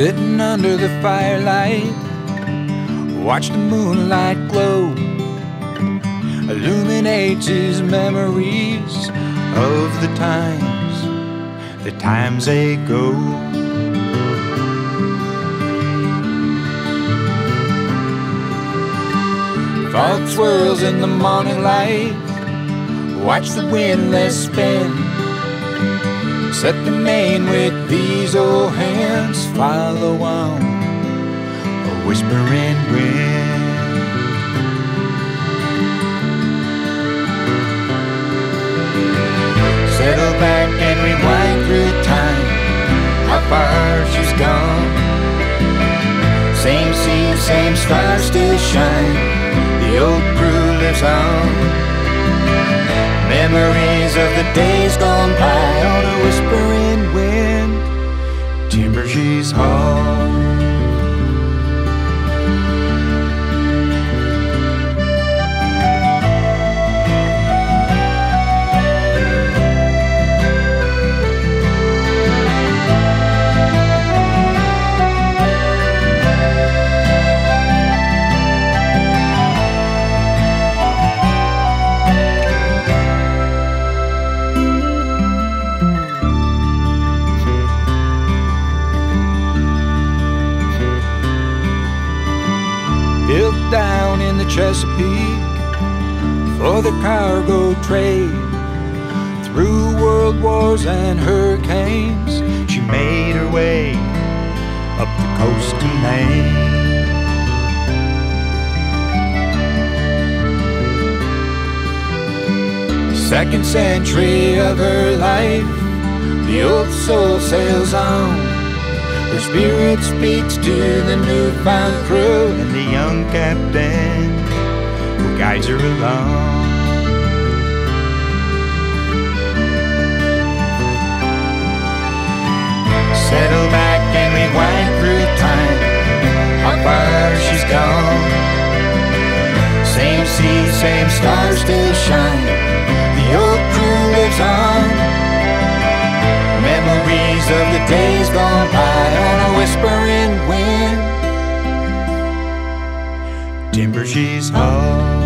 Sitting under the firelight, watch the moonlight glow, illuminates his memories of the times, the times they go. Fog swirls in the morning light, watch the windlass spin. Set the main with these old hands, follow on a whispering wind. Settle back and rewind through time, how far she's gone. Same sea, same stars still shine, the old crew lives on. The days gone by on a whispering wind, Timber She's Hauled. Built down in the Chesapeake for the cargo trade. Through world wars and hurricanes, she made her way up the coast to Maine. Second century of her life, the old soul sails on. Her spirit speaks to the newfound crew and the young captain who guides her along. Settle back and rewind through time, how far she's gone. Same sea, same stars still shine. She's home.